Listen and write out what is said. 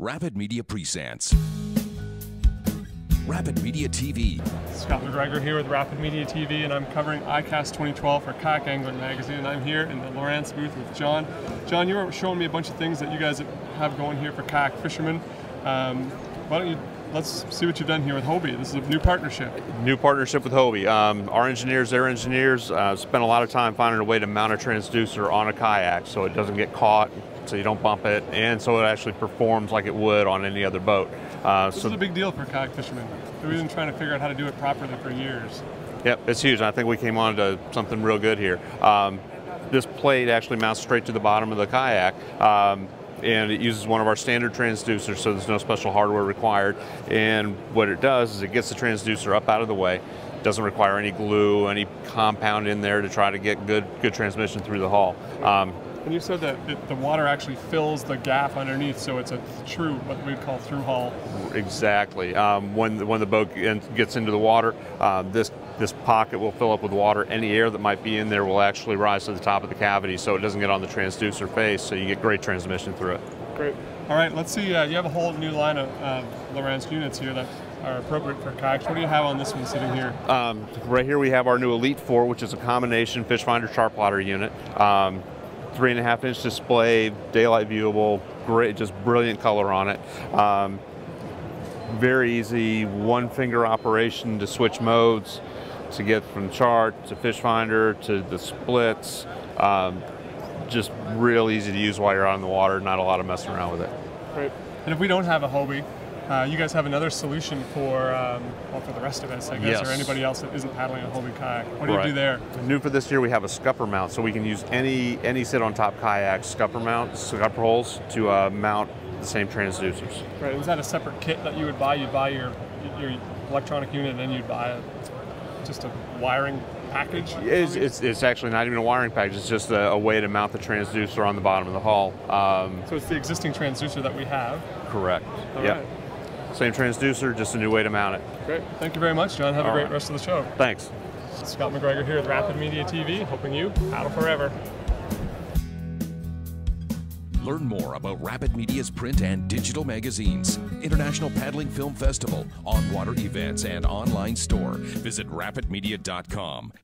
Rapid Media presents Rapid Media TV. Scott McGregor here with Rapid Media TV, and I'm covering ICAST 2012 for Kayak Angler Magazine. And I'm here in the Lowrance booth with John. John, you were showing me a bunch of things that you guys have going here for kayak fishermen. Um, why don't you let's see what you've done here with Hobie. This is a new partnership. New partnership with Hobie. Um, our engineers, their engineers, uh, spent a lot of time finding a way to mount a transducer on a kayak so it doesn't get caught, so you don't bump it, and so it actually performs like it would on any other boat. Uh, this so is a big deal for kayak fishermen. We've been trying to figure out how to do it properly for years. Yep, it's huge. I think we came on to something real good here. Um, this plate actually mounts straight to the bottom of the kayak. Um, and it uses one of our standard transducers, so there's no special hardware required. And what it does is it gets the transducer up out of the way. Doesn't require any glue, any compound in there to try to get good good transmission through the hull. Um, and you said that it, the water actually fills the gap underneath, so it's a true, what we call through hull. Exactly. Um, when, when the boat gets into the water, um, this, this pocket will fill up with water. Any air that might be in there will actually rise to the top of the cavity so it doesn't get on the transducer face, so you get great transmission through it. Great. All right, let's see. Uh, you have a whole new line of uh, Lowrance units here that are appropriate for kayaks. What do you have on this one sitting here? Um, right here we have our new Elite 4, which is a combination fish finder chart plotter unit. Um, three and a half inch display, daylight viewable, great, just brilliant color on it. Um, very easy one finger operation to switch modes to get from chart to fish finder to the splits. Um, just real easy to use while you're out in the water, not a lot of messing around with it. Great. And if we don't have a Hobie, uh, you guys have another solution for um, well for the rest of us, I guess, yes. or anybody else that isn't paddling a Hobie kayak. What do right. you do there? New for this year, we have a scupper mount, so we can use any any sit on top kayak scupper mount, scupper holes to uh, mount the same transducers. Right. Is that a separate kit that you would buy? You'd buy your your electronic unit, and then you'd buy a, just a wiring package? It's, it's, it's, actually not even a wiring package. It's just a, a, way to mount the transducer on the bottom of the hull. Um, so it's the existing transducer that we have. Correct. All yep. Right. Same transducer, just a new way to mount it. Great. Thank you very much, John. Have All a great right. rest of the show. Thanks. Scott McGregor here with Rapid Media TV, helping you paddle forever. Learn more about Rapid Media's print and digital magazines, International Paddling Film Festival, on water events, and online store. Visit rapidmedia.com.